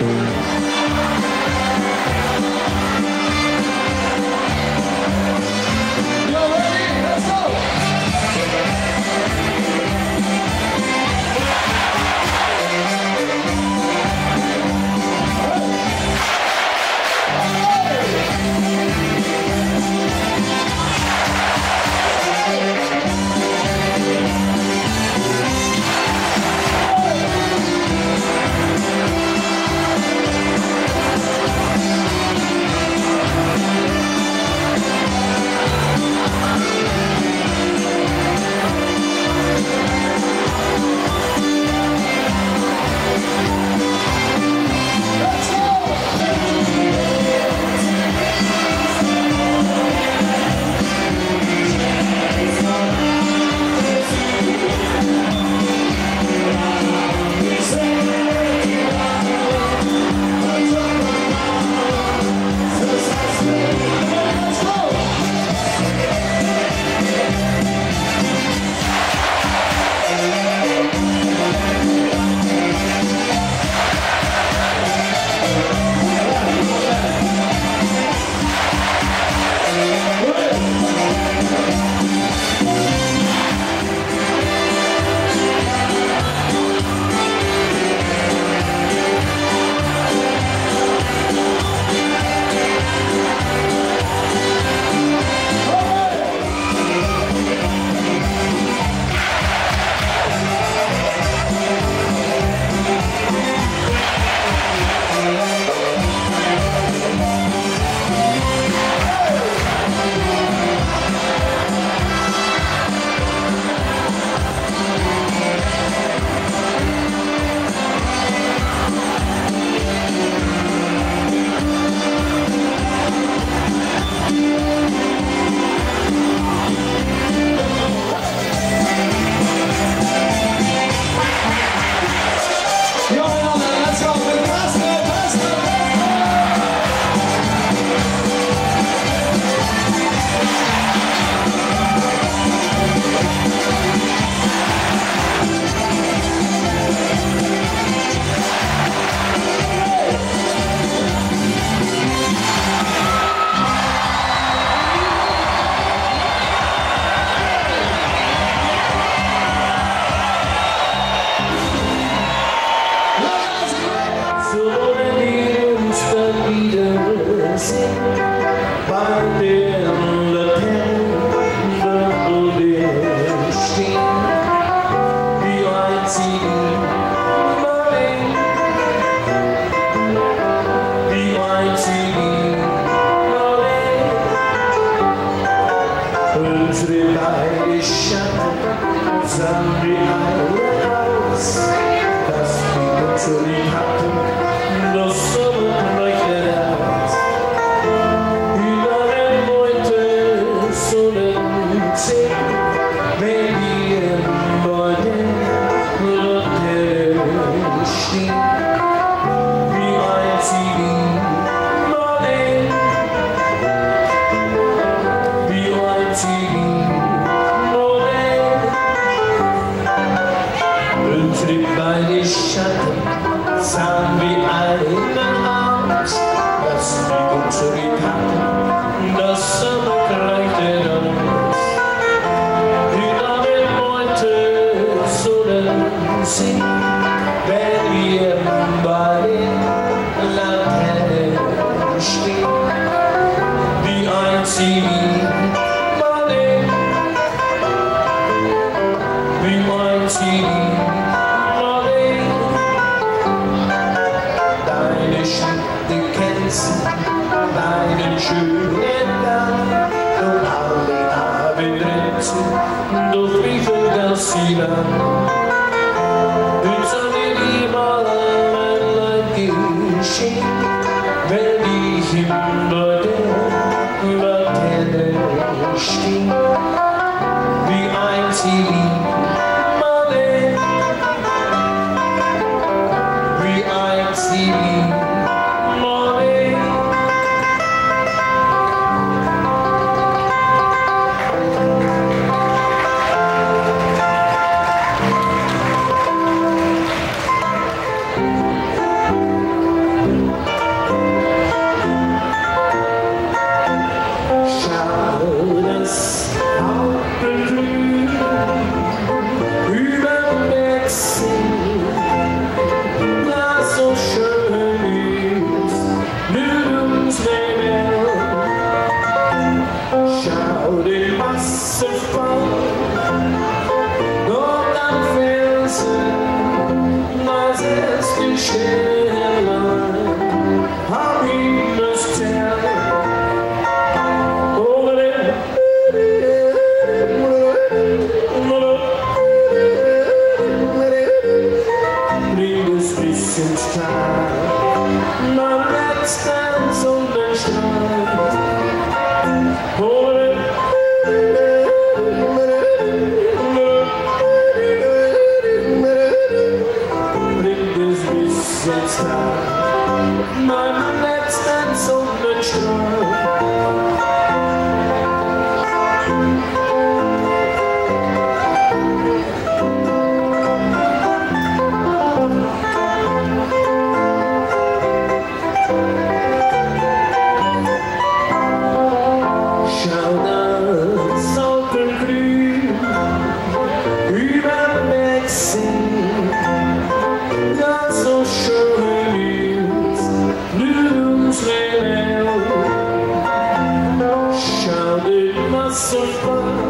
Hey! Wie den Wasserfall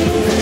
Yeah.